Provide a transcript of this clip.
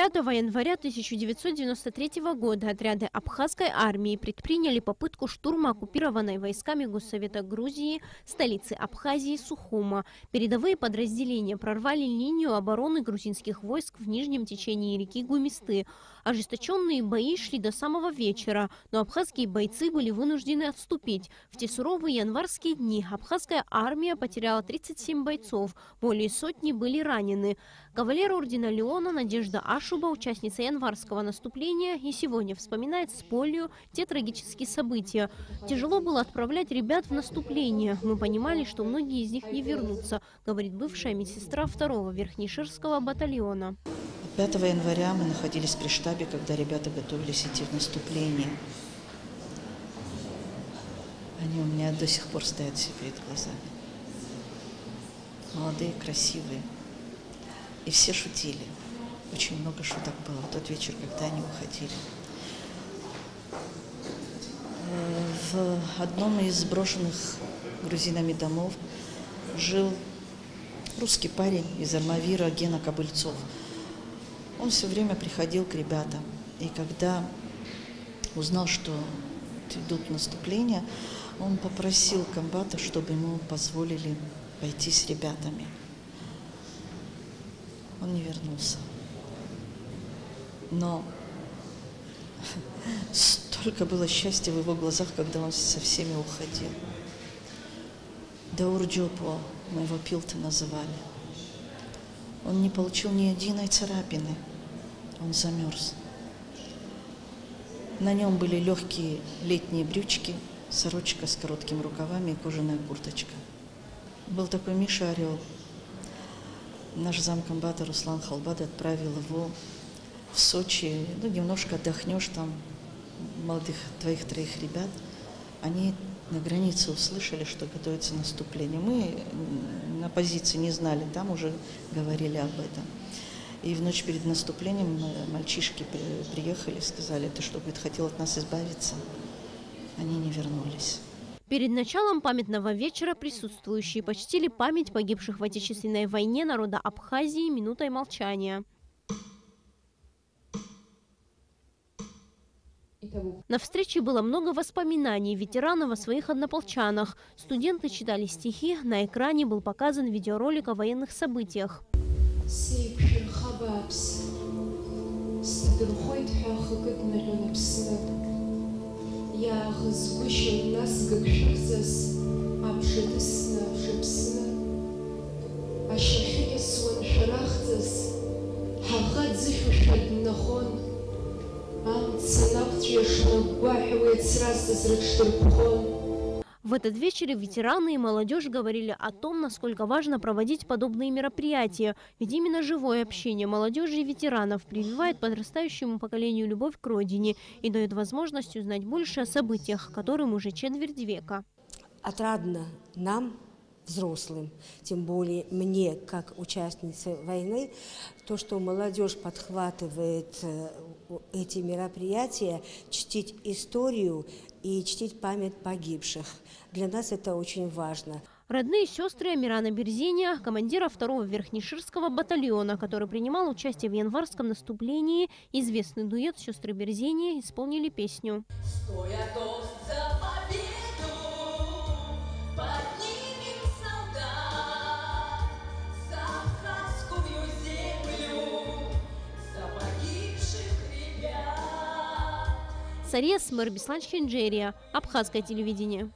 5 января 1993 года отряды абхазской армии предприняли попытку штурма оккупированной войсками Госсовета Грузии столицы Абхазии Сухума. Передовые подразделения прорвали линию обороны грузинских войск в нижнем течении реки Гумисты. Ожесточенные бои шли до самого вечера, но абхазские бойцы были вынуждены отступить. В те суровые январские дни абхазская армия потеряла 37 бойцов, более сотни были ранены. Кавалер ордена Леона Надежда Ашуба, участница январского наступления, и сегодня вспоминает с болью те трагические события. Тяжело было отправлять ребят в наступление. Мы понимали, что многие из них не вернутся, говорит бывшая медсестра второго Верхнеширского батальона. 5 января мы находились при штабе, когда ребята готовились идти в наступление. Они у меня до сих пор стоят все перед глазами. Молодые, красивые. И все шутили. Очень много шуток было в тот вечер, когда они уходили. Э, в одном из брошенных грузинами домов жил русский парень из Армавира Гена Кобыльцов – он все время приходил к ребятам. И когда узнал, что идут наступления, он попросил комбата, чтобы ему позволили пойти с ребятами. Он не вернулся. Но столько было счастья в его глазах, когда он со всеми уходил. Даур Джопо, мы его называли. Он не получил ни единой царапины – он замерз. На нем были легкие летние брючки, сорочка с короткими рукавами и кожаная курточка. Был такой Миша Орел. Наш замкомбата Руслан Халбад отправил его в Сочи. Ну, немножко отдохнешь там, молодых твоих-троих ребят. Они на границе услышали, что готовится наступление. Мы на позиции не знали, там уже говорили об этом. И в ночь перед наступлением э, мальчишки приехали, сказали, ты что, говорит, хотел от нас избавиться? Они не вернулись. Перед началом памятного вечера присутствующие почтили память погибших в Отечественной войне народа Абхазии минутой молчания. На встрече было много воспоминаний ветеранов о своих однополчанах. Студенты читали стихи, на экране был показан видеоролик о военных событиях. сҭадырхәоит ҳәа ахакы днаҟьон Аԥсны В этот вечер ветераны и молодежь говорили о том, насколько важно проводить подобные мероприятия. Ведь именно живое общение молодежи и ветеранов прививает подрастающему поколению любовь к родине и дает возможность узнать больше о событиях, которым уже четверть века. Отрадно нам, взрослым, тем более мне, как участнице войны, то, что молодежь подхватывает э, эти мероприятия, чтить историю и чтить память погибших. Для нас это очень важно. Родные сестры Амирана Берзиния, командира второго Верхнеширского батальона, который принимал участие в январском наступлении, известный дуэт сестры Берзиния исполнили песню. Стоя Сария Смыр, Беслан Хинджерия, Абхазское телевидение.